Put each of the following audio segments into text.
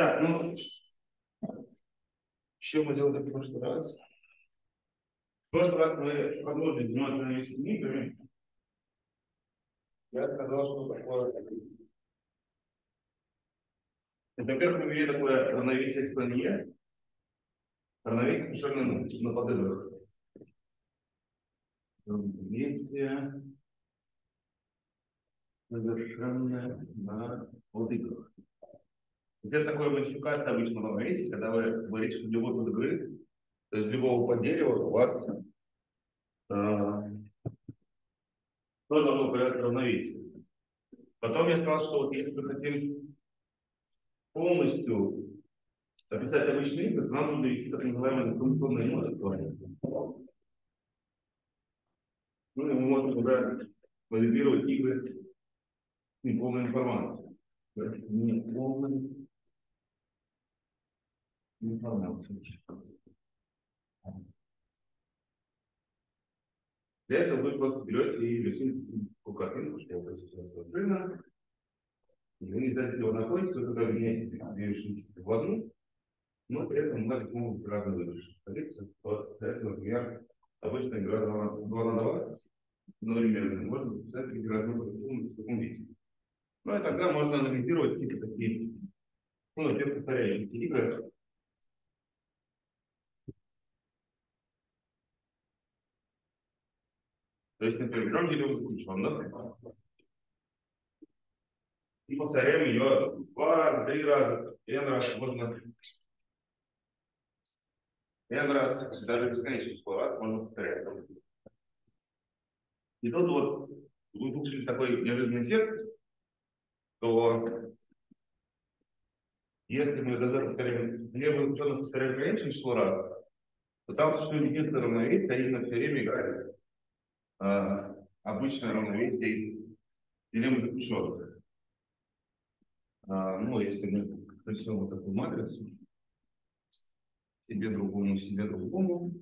Так, ну, что мы делали в прошлый раз? В прошлый раз мы продолжили заниматься аналитическими играми. Я сказал, что такое... Во-первых, мы ввели такое равновесие экспонье. Равновесие совершенно на подыграх. Равновесие совершенно на подыграх. Это такая модификация обычного равновесия, когда вы говорите, что любой под игры, то есть любого поддерева у вас э, тоже должно появляться равновесие. Потом я сказал, что вот если мы хотим полностью описать обычный то нам нужно вести так называемое информационное множество. Ну и мы можем уже моделировать игры неполной информацией. Неполной информацию. Для этого вы просто берете и рисуете картинку, что это сейчас рынок. И вы не знаете, где он находится, вы когда меняете две решили в одну, но при этом у могут разные выигрыши. Столица, вот это, например, обычная игра 2 на 2, например, можно записать игру в таком виде. Ну и тогда можно анализировать какие-то такие, ну, например, повторяющиеся игры, То есть, например, берем дерево заключен, да? И повторяем ее два, три раза, n раз, можно n раз, даже бесконечное число раз можно повторять. И тут вот вы получили такой неожиданный эффект, то если мы даже повторяем, левый ученый повторяем конечное число раз, то там существует единственное равновесие, они на все время играют э, обычное равновесие из дилеммы заключенных. Э, ну, если мы рисуем вот такую матрицу, себе другому, себе другому,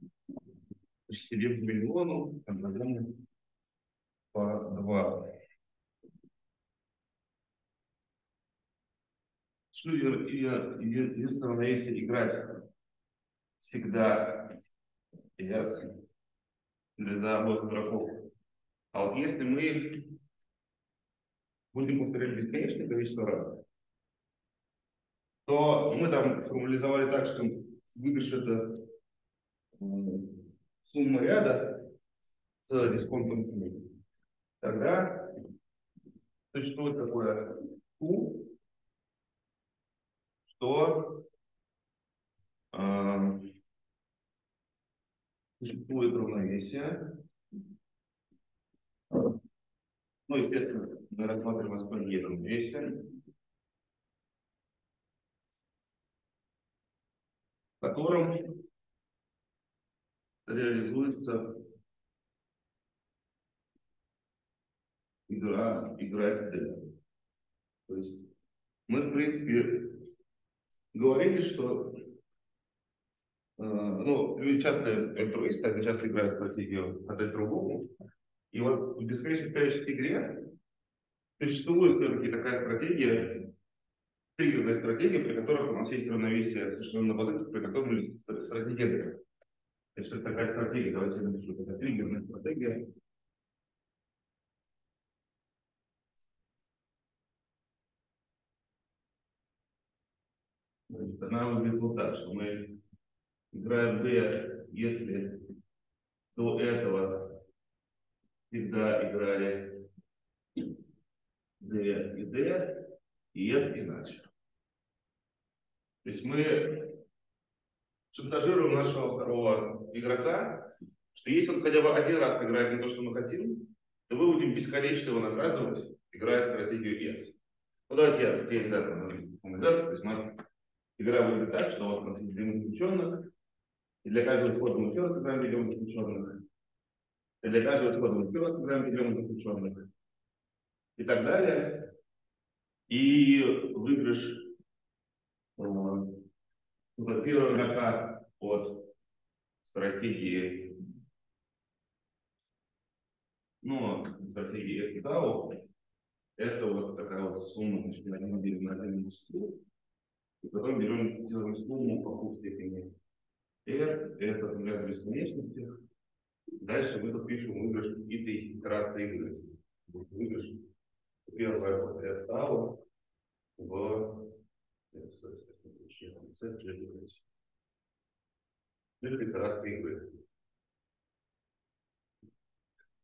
себе к миллиону, а другому по два. Что единственное равновесие играть всегда ясно за обоих игроков. А вот если мы будем повторять бесконечное количество раз, то мы там формализовали так, что выигрыш это сумма ряда с дисконтом цены. Тогда существует такое Q, что э, существует равновесие. Ну, естественно, мы рассматриваем аспект равновесия. в котором реализуется игра, игра SD. То есть мы, в принципе, говорили, что ну, люди часто альтруисты, они часто играют стратегию отдать другому. И вот в бесконечной количестве игре существует все-таки такая стратегия, триггерная стратегия, при которой у нас есть равновесие совершенно на подыхах, при котором мы стратегия есть это такая стратегия, давайте напишу, это триггерная стратегия. Значит, она выглядит вот так, что мы играем D, если до этого всегда играли D и D, и F иначе. То есть мы шантажируем нашего второго игрока, что если он хотя бы один раз играет не то, что мы хотим, то мы будем бесконечно его наказывать, играя стратегию S. Ну давайте я здесь да, то есть у нас игра выглядит так, что вот у нас есть заключенных, и для каждого мы еще собираем миллион заключенных. И для каждого мы еще собираем миллион заключенных. И так далее. И выигрыш э, первого игрока от стратегии ну, стратегии SDAO, это вот такая вот сумма, значит, на один на один и потом берем, делаем сумму по q степени s, это например, бесконечности. Дальше мы тут пишем выигрыш этой итерации y. Выигрыш первое s стало в итерации y.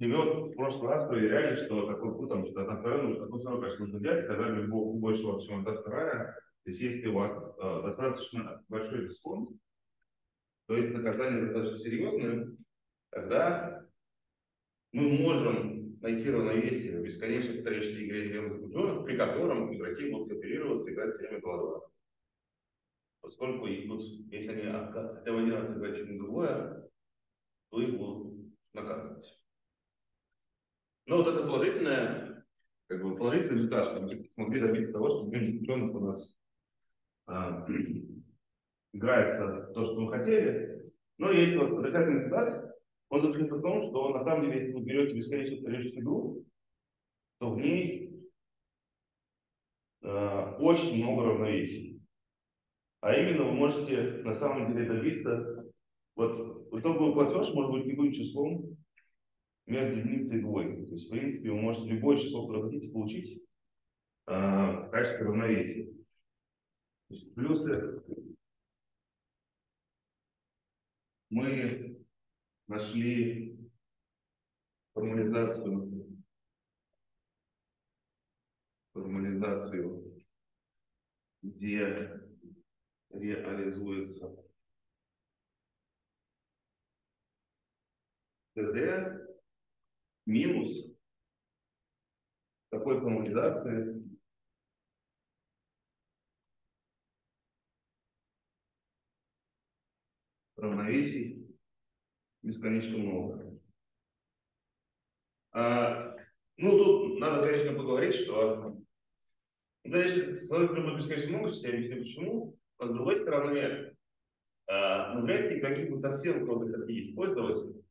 И мы вот в прошлый раз проверяли, что такой ну, там, что на второй, такой срок, конечно, нужно взять, когда больше вообще чем одна вторая. То есть если у вас э, достаточно большой дисконт, то есть наказание достаточно серьезное, тогда мы можем найти равновесие в бесконечном количестве заключенных, при котором игроки будут кооперироваться и играть время 2-2. Поскольку их будут, если они хотя бы один раз играть чем другое, то их будут наказывать. Но вот это положительное, как бы положительный результат, что мы смогли добиться того, что заключенных у нас а, играется то, что мы хотели. Но есть вот отрицательный результат, он заключается в том, что на самом деле, если вы берете бесконечную количество игру, то в ней э, очень много равновесий. А именно вы можете на самом деле добиться, вот итоговый платеж может быть любым числом между единицей и двойкой. То есть, в принципе, вы можете любое число, которое хотите, получить э, в качестве равновесия. Плюсы мы нашли формализацию, формализацию, где реализуется ТД минус такой формализации равновесий бесконечно много. А, ну, тут надо, конечно, поговорить, что ну, конечно, с одной стороны, бесконечно много, я объясню почему, а с другой стороны, а, ну, вряд ли будут совсем много такие использовать.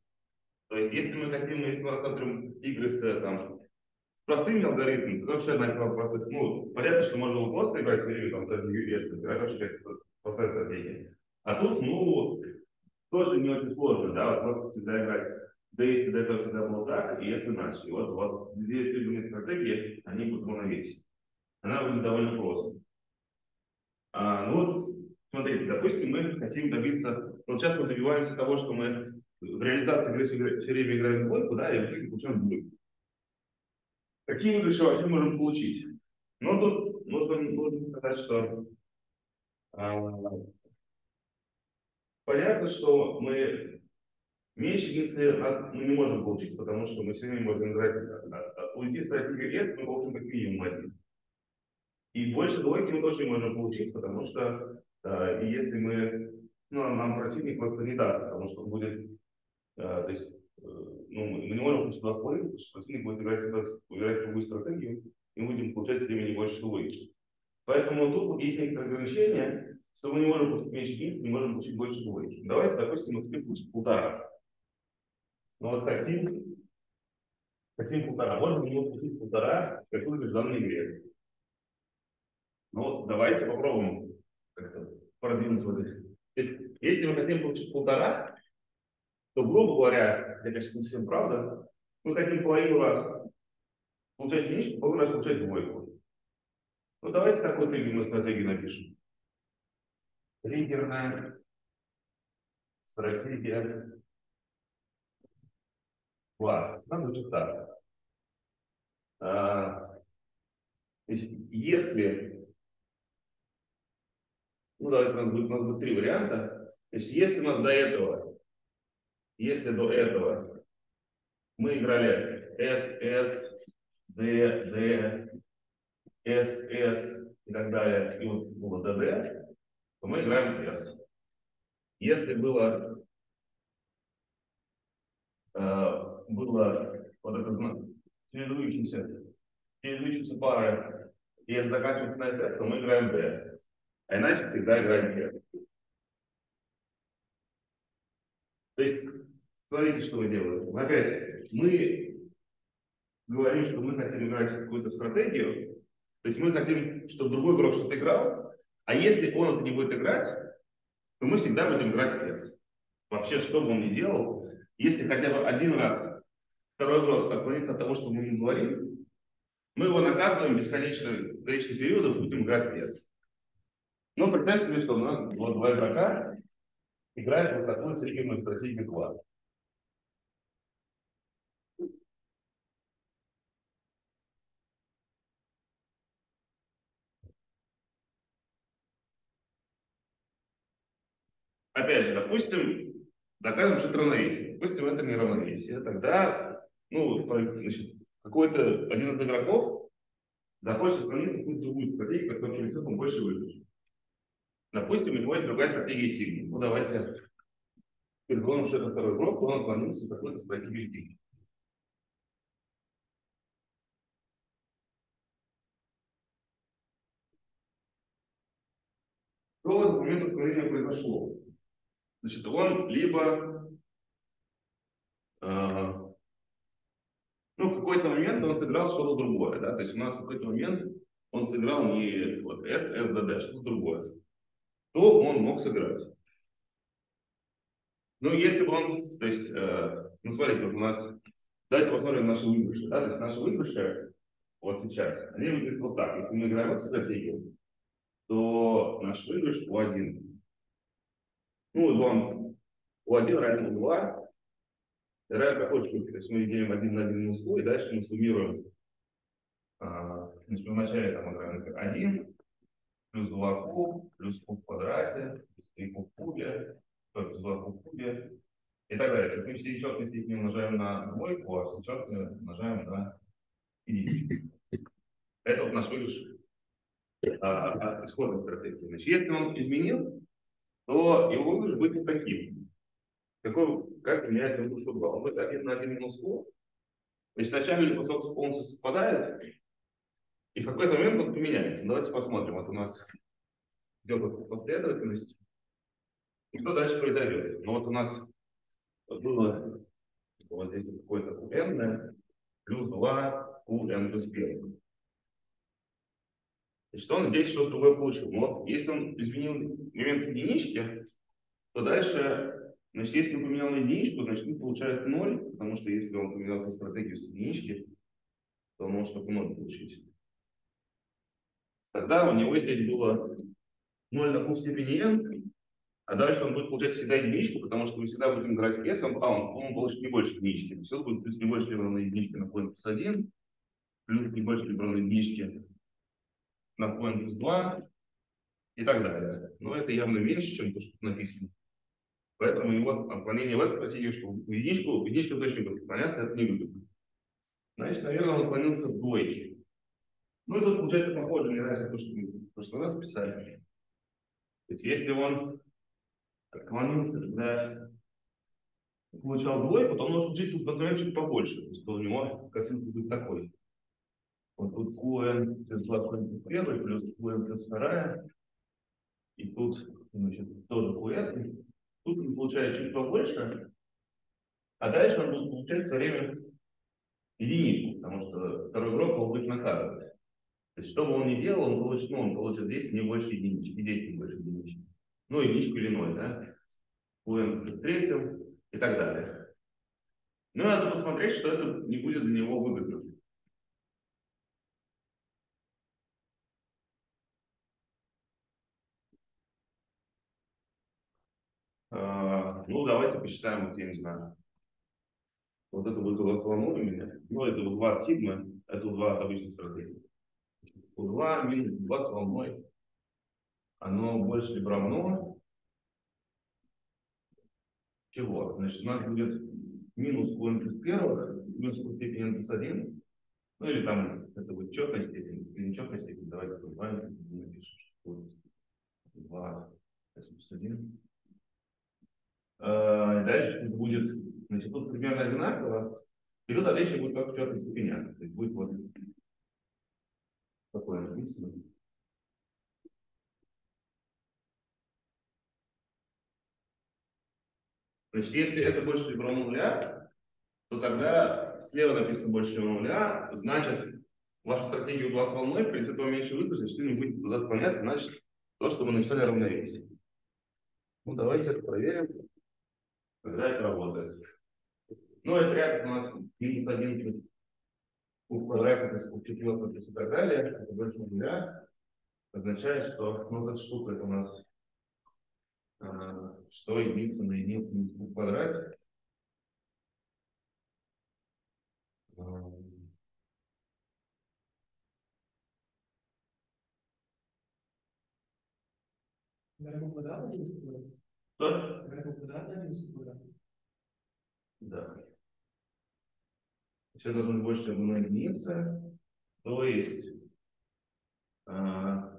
То есть, если мы хотим, если мы рассмотрим игры с, там, с простыми алгоритмами, то вообще одна простых, ну, понятно, что можно было просто играть все время, там, с US, это вообще простая стратегия. А тут, ну, тоже не очень сложно, да, вот просто всегда играть. Да если до этого всегда было так, и если иначе. И вот вас две любимые стратегии, они будут равновесить. Она будет довольно просто. А, ну вот, смотрите, допустим, мы хотим добиться, вот сейчас мы добиваемся того, что мы в реализации игры все время играем в двойку, да, и в итоге получаем двойку. Какие выигрыши вообще можем получить? Ну, тут нужно, нужно сказать, что а, понятно, что мы меньше единицы раз мы не можем получить, потому что мы все время можем играть, уйти в стратегию S, мы получим как минимум один. И больше двойки мы тоже не можем получить, потому что э, если мы, ну, нам противник просто не даст, потому что будет а, то есть, э, ну, мы не можем туда вплыть, потому что противник будет играть, играть другую стратегию, и будем получать времени больше двойки. Поэтому тут есть некоторые ограничения, что мы не можем получить меньше единиц, не можем получить больше двойки. Давайте, допустим, мы хотим получить полтора. Ну вот хотим, хотим полтора. Можно мы можем получить полтора в какой-то данной игре. Ну, давайте попробуем как-то продвинуться в этой. То есть, если мы хотим получить полтора, то, грубо говоря, это, конечно, не совсем правда, мы хотим половину раз получать единичку, половину раз получать двойку. Ну, давайте такую триггерную стратегию напишем. Триггерная стратегия. Ладно, нам звучит так. А, то есть, если, ну, давайте у нас будет, у нас будет три варианта. Значит, если у нас до этого если до этого мы играли S, S, D, D, S, S и так далее, и вот было DD, то мы играем S. Если было, э, было вот это чередующимся, чередующимся пары, и это заканчивается на S, то мы играем D. А иначе всегда играем D. То есть Смотрите, что мы делаем. Опять, мы говорим, что мы хотим играть какую-то стратегию, то есть мы хотим, чтобы другой игрок что-то играл, А если он это не будет играть, то мы всегда будем играть с Вообще, что бы он ни делал, если хотя бы один раз второй игрок отклонится от того, что мы ему говорим, мы его наказываем бесконечное количество периодов, будем играть лес. Но представьте себе, что у нас вот два игрока играют вот такую селективную стратегию квад. Опять же, допустим, докажем, что это равновесие. Допустим, это не равновесие. Тогда, ну, какой-то один из игроков захочет сохранить какую-то другую стратегию, которая принесет ему больше выигрыша. Допустим, у него есть другая стратегия сигнал. Ну, давайте предположим, что это второй игрок, он отклонился какой-то стратегию сигнал. Что в этот момент отклонения произошло? Значит, он либо э, ну, в какой-то момент он сыграл что-то другое, да, то есть у нас в какой-то момент он сыграл не вот S, S, D, D, что-то другое. То он мог сыграть. Ну, если бы он, то есть, э, ну, смотрите, вот у нас, давайте посмотрим наши выигрыши, да, то есть наши выигрыши вот сейчас, они выглядят вот так. Если мы играем эту стратегию, то наш выигрыш У1 ну, вот вам У1 равен У2, равен какой штуки. То есть мы делим 1 на 1 минус и дальше мы суммируем. А, значит, вначале там равен 1, плюс 2 куб, плюс куб в квадрате, плюс 3 куб в кубе, плюс 2 куб в кубе и так далее. То есть мы все четкие степени умножаем на двойку, а все четкие умножаем на единицу. Это вот наш выигрыш а, а, исходной стратегии. Значит, если он изменил, то его выигрыш будет таким. Какой, как меняется выигрыш угла? Он будет 1 на 1 минус q. Значит, начальный кусок полностью совпадает, и в какой-то момент он поменяется. Давайте посмотрим. Вот у нас идет последовательность. И что дальше произойдет? Ну вот у нас было вот здесь какой-то n плюс 2 qn плюс 1. Значит, он здесь что-то другое получил. Но если он изменил момент единички, то дальше, значит, если он поменял единичку, значит, он получает 0, потому что если он поменял эту стратегию с единички, то он может только 0 получить. Тогда у него здесь было 0 на куб степени n, а дальше он будет получать всегда единичку, потому что мы всегда будем играть s, а он, он получит не больше единички. Все будет плюс не больше либо равно единички на плюс 1, плюс не больше либо равно единички на point плюс 2 и так далее. Но это явно меньше, чем то, что написано. Поэтому его отклонение в эту стратегию, что в единичку, в единичку точно будет отклоняться, это не выгодно. Значит, наверное, он отклонился в двойке. Ну и тут получается похоже, не нравится то, что мы в прошлый раз писали. То есть если он отклонился, когда получал двойку, то он может получить тут, например, чуть побольше. То есть у него картинка будет такой. Вот тут QN плюс 2 плюс первый, плюс QN плюс вторая. И тут, значит, тоже QN. Тут он получает чуть побольше. А дальше он будет получать все время единичку, потому что второй игрок его будет наказывать. То есть, что бы он ни делал, он получит, ну, он получит здесь не больше единички, здесь не больше единички. Ну, единичку или ноль, да? QN плюс третьим и так далее. Ну, надо посмотреть, что это не будет для него выгодно. Ну, давайте посчитаем, вот я не знаю. Вот это будет волну у меня. Ну, это вот 2 от сигмы, это 2 от обычной стратегии. У 2 минус 2 с волной. Оно больше либо равно. Чего? Значит, у нас будет минус q плюс первых, минус q степени n плюс 1. Ну, или там, это будет четная степень, или нечетная степень. Давайте 2 напишем. 2 плюс 1. Будет, значит, тут примерно одинаково, и тут дальше будет как в четных степенях. То есть будет вот такое написано. Значит, если это больше либо равно нуля, то тогда слева написано больше либо нуля, значит, ваша стратегия у вас волной, при этом меньше выигрыш, значит, не будет туда отклоняться, значит, то, что мы написали равновесие. Ну, давайте это проверим, когда это работает. Ну, это ряд у нас минус 1 у квадрате плюс у четвертого плюс и так далее, это больше нуля, означает, что ну, эта штука это у нас а, что единица на единицу в квадрате. А, что? Да. Все должно быть больше одной единицы. То есть а,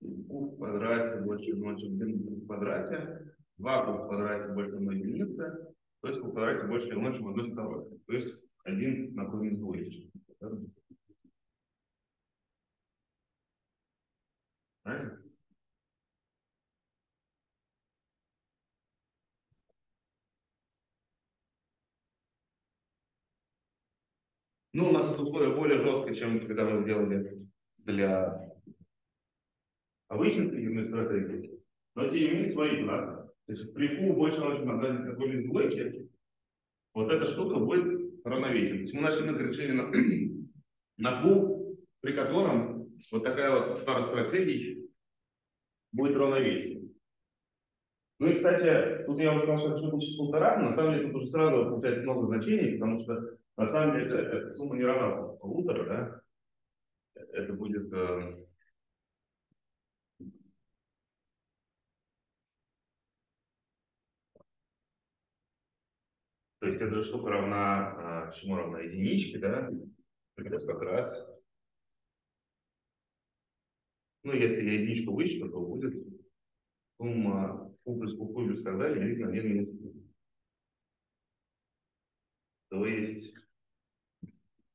q в квадрате больше 1, чем 1 в квадрате, 2 q в квадрате больше 1 единицы, то есть q в квадрате больше 1, чем 1 второй. То есть 1 на корень двоечки. Правильно? Ну, у нас это условие более жесткое, чем когда мы сделали для обычных триггерных стратегий. Но тем не менее, смотрите, у нас значит, при Q больше на какой-нибудь блоке, вот эта штука будет равновесие. То есть мы нашли решение на, на Q, при котором вот такая вот пара стратегий будет равновесие. Ну и, кстати, тут я уже сказал, что это будет полтора, на самом деле тут уже сразу получается много значений, потому что на самом деле, эта сумма не равна полутора, да? Это будет... Э, то есть эта штука равна, а, чему равна единичке, да? Придется как раз... Ну, если я единичку вычту, то будет сумма q плюс q плюс так далее делить на 1 минус То есть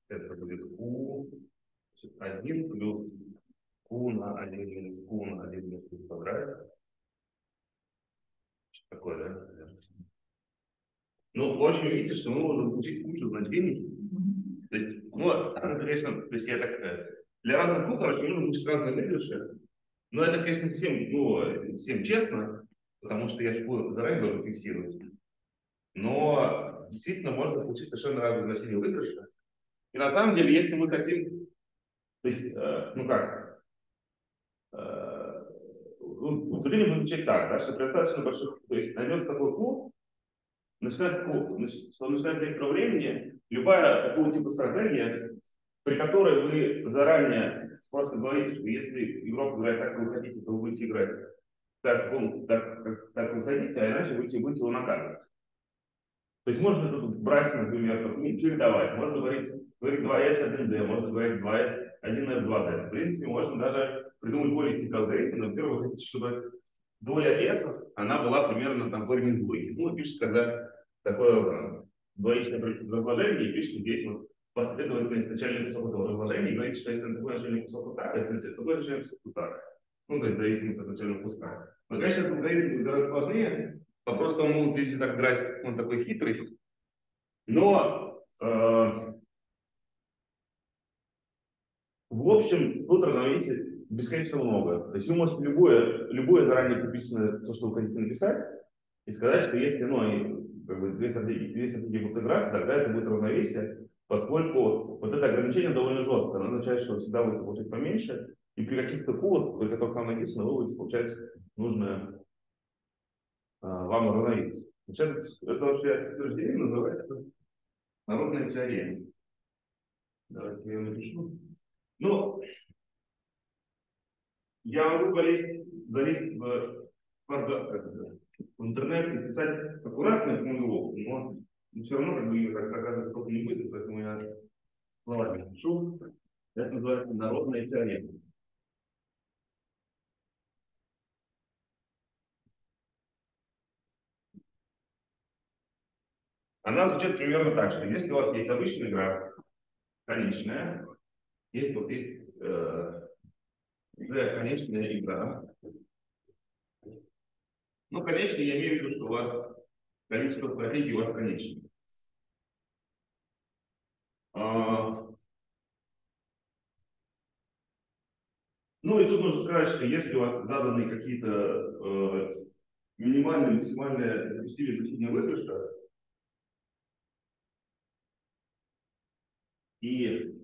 это будет Q1 плюс Q на 1 минус Q на 1 минус Q квадрат. Что такое, да? Ну, в общем, видите, что мы можем получить кучу значений. То есть, ну, конечно, то есть я так, э, для разных Q, короче, нужно получить разные выигрыши. Но это, конечно, всем, ну, всем честно, потому что я же заранее должен фиксировать. Но действительно можно получить совершенно разные значения выигрыша. И на самом деле, если мы хотим, то есть, э, ну как, э, ну, утверждение будет звучать так, да, что при достаточно больших, то есть найдется такой клуб, начинает, что начинает некоторого времени любая такого типа стратегия, при которой вы заранее просто говорите, что если игрок играет так, как вы хотите, то вы будете играть так, так, как, так вы хотите, а иначе будете, будете его наказывать. То есть можно тут брать, например, чередовать, можно говорить, говорить 2S, 1D, можно говорить 2S, 1S, 2D. В принципе, можно даже придумать более хитрый вы хотите, чтобы доля S, она была примерно там корень из двойки. Ну, пишется, когда такое двоичное разложение, и пишите здесь вот последовательность начальных кусок этого разложения, и говорите, что если такой начальный кусок вот так, а если такой начальный кусок так. Ну, то есть в зависимости от начального куска. Но, конечно, этот алгоритм гораздо сложнее, Вопрос в том, могут люди так играть, он такой хитрый. Но э, в общем, тут равновесие бесконечно много. То есть вы можете любое, любое заранее прописанное, то, что вы хотите написать, и сказать, что если ну, как бы, две стратегии, две стратегии будут играться, тогда это будет равновесие, поскольку вот это ограничение довольно жесткое. Оно означает, что вы всегда будете получать поменьше, и при каких-то кулах, при которых там написано, вы будете получать нужное а, вам равновесие. Значит, это вообще утверждение называется народная теорема. Давайте я ее напишу. Ну, я могу полезть, залезть в, в, интернет и писать аккуратную формулировку, но все равно как бы как оказывается только не будет, поэтому я словами пишу. Это называется народная теорема. Она звучит примерно так, что если у вас есть обычная игра, конечная, есть вот есть э, конечная игра. Ну, конечно, я имею в виду, что у вас количество стратегий у вас конечное. А, Ну и тут нужно сказать, что если у вас заданы какие-то э, минимальные, максимальные допустимые значения выигрыша, и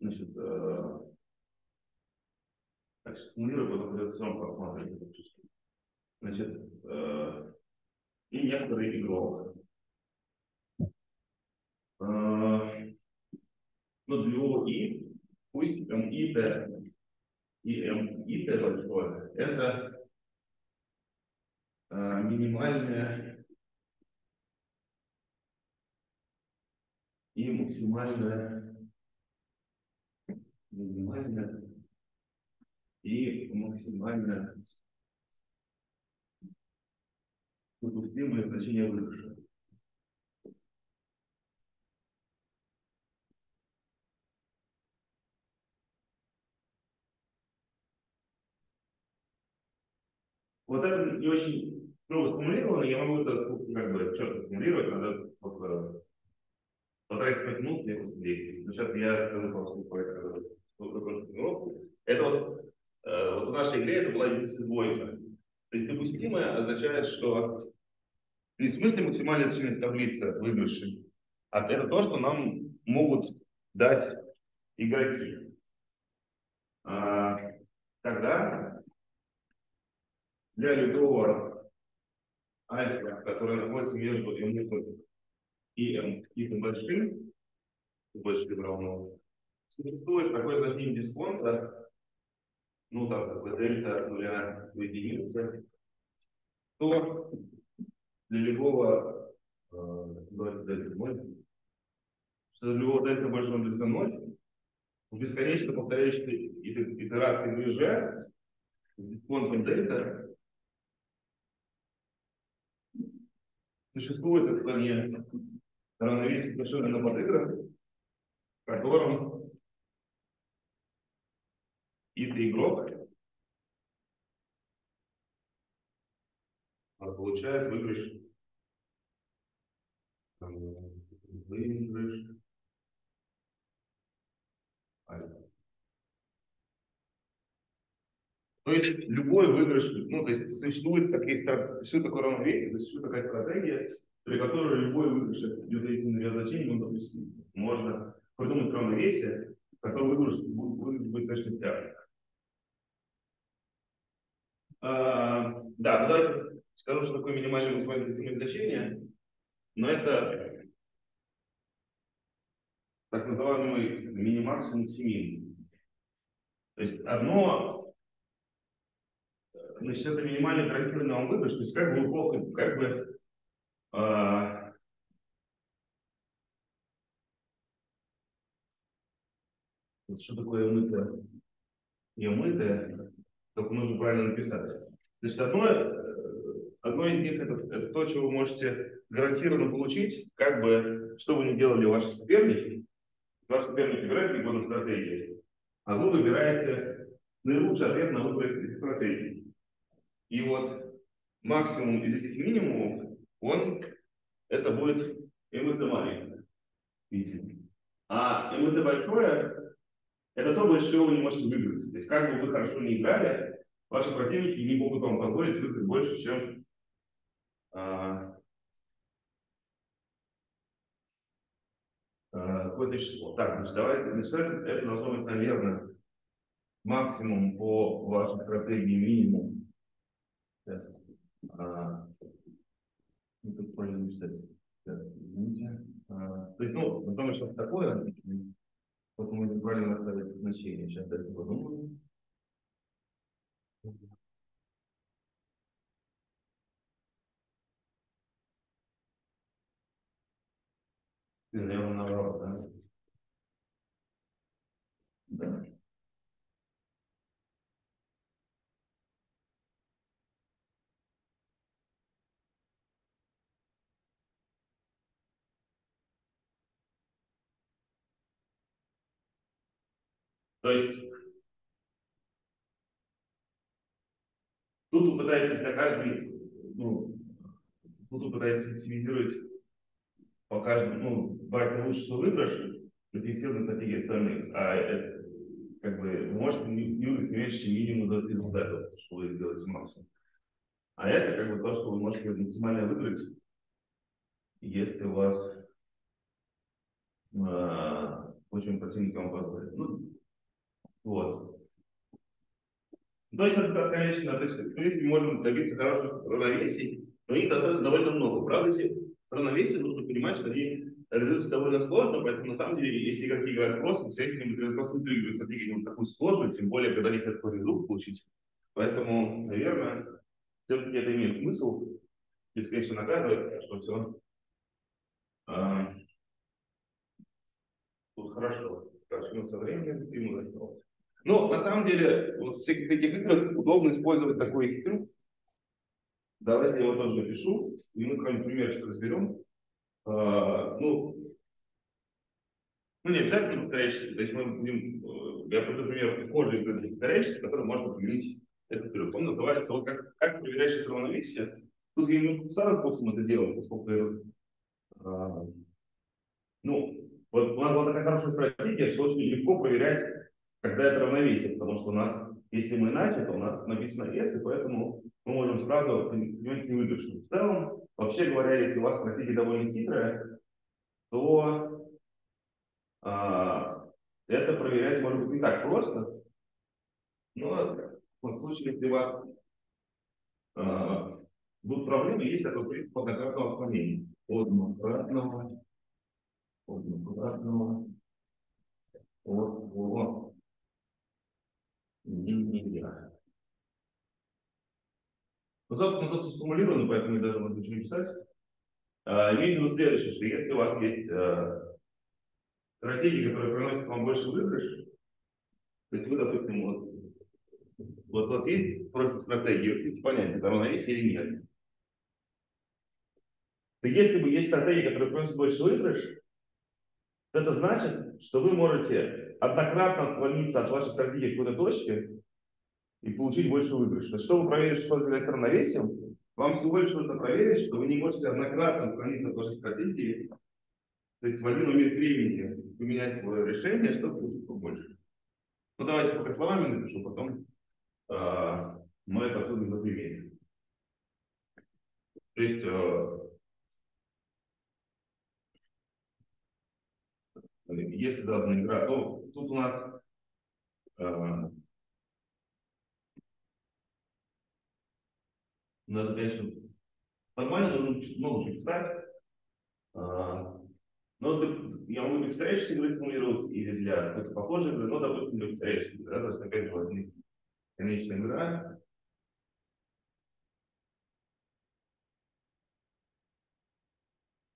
значит, э, так, симулирую, потом придется сам посмотреть. Значит, э, и некоторый игрок. Э, ну, для и пусть МИТ и МИТ большое, это э, минимальное и максимальное минимальное и максимально допустимое значение выигрыша. Вот это не очень строго сформулировано, я могу это как бы четко сформулировать, надо 5 минут, я посмотреть. Но сейчас я скажу пару слов про это, вот, вот в нашей игре это была единица двойка. То есть допустимое означает, что не в смысле максимальной значение таблицы выигрышей, а это то, что нам могут дать игроки. А, тогда для любого альфа, который находится между m и m каким большим, больше равно, существует такое значение дисконта, ну там бы дельта от нуля до единицы, то для любого э, дельта 0, что для любого дельта больше равно дельта 0, в бесконечно повторяющейся итерации ниже с дисконтом дельта существует это равновесие совершенно на подыграх, в котором и игрок получает выигрыш, выигрыш. То есть любой выигрыш, ну, то есть существует такие, все такое равновесие, то есть существует такая стратегия, при которой любой выигрыш ряд значений он допустим. Можно придумать равновесие, в котором выигрыш будет, будет точно пятый. А, да, ну давайте скажу, что такое минимальное максимальное достижимое значение. Но это так называемый минимакс и максимин. То есть одно значит, это минимальный гарантированный вам выигрыш, то есть как бы вы как бы а, вот что такое мытое мытое, только нужно правильно написать. Значит, одно, одно из них это, то, что вы можете гарантированно получить, как бы, что вы ни делали ваши соперники, ваш соперник играет в стратегии, а вы выбираете наилучший ответ на выбор этих стратегий. И вот максимум из этих минимумов, он, это будет МВТ маленькое. Видите? А МВТ большое, это то, без чего вы не можете выиграть. То есть как бы вы хорошо не играли, ваши противники не могут вам позволить выиграть больше, чем а, а, какое-то число. Так, значит, давайте, значит, это быть, наверное, максимум по вашей стратегии минимум Сейчас. А, ну, тут можно написать. Сейчас, извините. А, то есть, ну, мы думаем, что такое, вот мы правильно оставить значение. Сейчас дайте подумаем. Наверное, наоборот? Да. То есть тут вы пытаетесь для каждой, ну, тут вы пытаетесь максимизировать по каждому, ну, брать наилучший выигрыш, эффективной стратегии остальных, а это, как бы, вы можете не, не выиграть меньше, чем минимум результатов, что вы делаете максимум. А это как бы то, что вы можете максимально выиграть, если у вас э, очень противник вам позволит. Ну, вот. То есть, это, конечно, то есть, в принципе, можно добиться хороших равновесий, но их достаточно довольно много. Правда, если равновесие, нужно понимать, что они реализуются довольно сложно, поэтому на самом деле, если игроки играют просто, все эти просто выигрывают стратегию такую сложную, тем более, когда они хотят результат получить. Поэтому, наверное, все-таки это имеет смысл, если, конечно, наказывать, что все а, тут хорошо. Хорошо со временем, и мы осталось. Но на самом деле, в всяких таких играх удобно использовать такой хитрюк. Давайте я его тоже напишу, и мы какой-нибудь примерчик разберем. А, ну, ну, не обязательно повторяющийся, то есть мы будем, э, я буду, например, похожий для повторяющийся, который можно применить этот трюк. Он называется, вот как, как проверяешь равновесие. Тут я немножко старым способом это делаю, поскольку я, а, ну, вот у нас была такая хорошая стратегия, что очень легко проверять, когда это равновесие, потому что у нас, если мы иначе, то у нас написано вес, и поэтому мы можем сразу принимать невыигрышную. В целом, вообще говоря, если у вас стратегия довольно хитрая, то а, это проверять может быть не так просто. Но в случае, если у вас а, будут проблемы, есть такой принцип однократного отклонения. Однократного, однократного от нельзя. Ну, собственно, тут сформулировано, поэтому я даже могу ничего не писать. А, имейте в виду следующее, что если у вас есть а, стратегии, которые приносят вам больше выигрыш, то есть вы, допустим, вот, вот, вот есть против стратегии, вы хотите понять, это равновесие или нет. То если бы есть стратегия, которая приносит больше выигрыш, то это значит, что вы можете однократно отклониться от вашей стратегии какой-то точке и получить больше выигрыш. То есть, чтобы проверить, что является равновесием, вам всего лишь нужно проверить, что вы не можете однократно отклониться от вашей стратегии, то есть в один момент времени поменять свое решение, чтобы получить побольше. Ну давайте пока словами напишу, потом э, мы это обсудим на примере. То есть э, если данная игра, то тут у нас э, надо, конечно, нормально, нужно много читать. Э, но я могу для повторяющейся игры симулировать или для какой-то похожей игры, но, допустим, для повторяющейся игры. Да, то есть, опять же, возникнет конечная игра.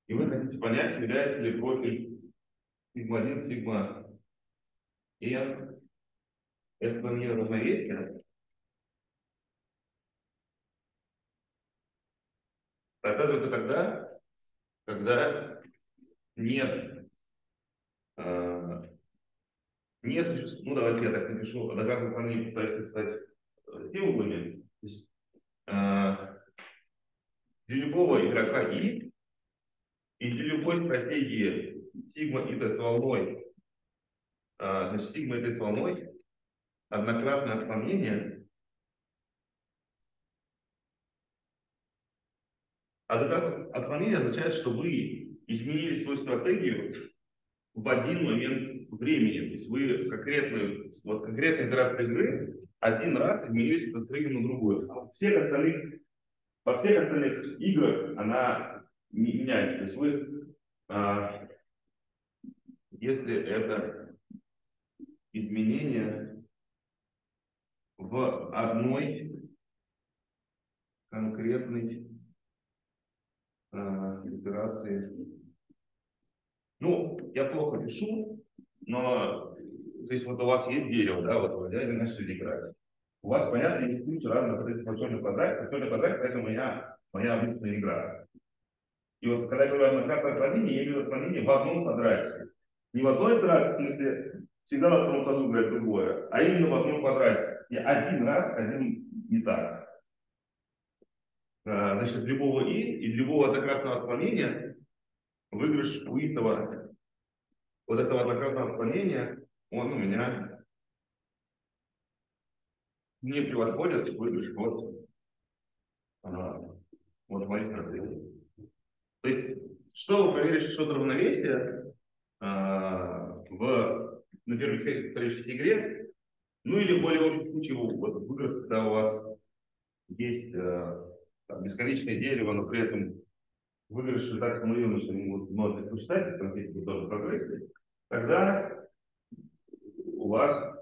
И вы хотите понять, является ли профиль сигма 1, сигма. N экспонент равновесия, тогда только тогда, когда нет, э, не существует, ну давайте я так напишу, на каждом плане пытаюсь написать символами, то есть э, для любого игрока И и для любой стратегии сигма и с волной, э, значит, сигма и с волной, однократное отклонение Однократное отклонение означает, что вы изменили свою стратегию в один момент времени. То есть вы в конкретную, вот конкретной итерации игры один раз изменили стратегию на другую. А во всех остальных, во всех остальных играх она не меняется. То есть вы, а, если это изменение в одной конкретной а, итерации ну, я плохо пишу, но здесь вот у вас есть дерево, да, вот вы взяли начали играть. У вас, понятно, есть куча разных вот этих факторных квадратов. Факторный квадрат – это моя, моя обычная игра. И вот когда я говорю о кратном отклонении, я имею отклонение в одном квадрате. Не в одной квадрате, в смысле, всегда на втором ходу играть другое, а именно в одном квадрате. И один раз, один не так. А, значит, любого и и любого однократного отклонения выигрыш у этого, вот этого однократного отклонения, он у меня не превосходят выигрыш вот, а, вот моей стратегии. То есть, чтобы проверить что-то равновесие а, в, на первой исторической игре, ну или более общем случае вот, в играх, когда у вас есть а, там, бесконечное дерево, но при этом выигрыш так что ему можно посчитать, там есть тоже прогрессия, тогда у вас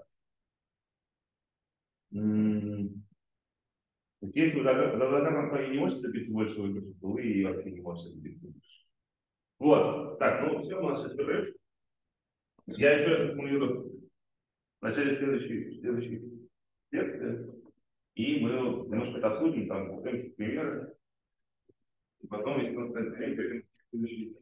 если вы до, до заката не можете добиться больше выигрыша, то вы и вообще не можете добиться больше. Вот. Так, ну все, у нас сейчас перерыв. Я еще раз формулирую в начале следующей, следующей лекции. И мы немножко это обсудим, там, какие примеры. И потом, если у нас время, перейдем к следующей.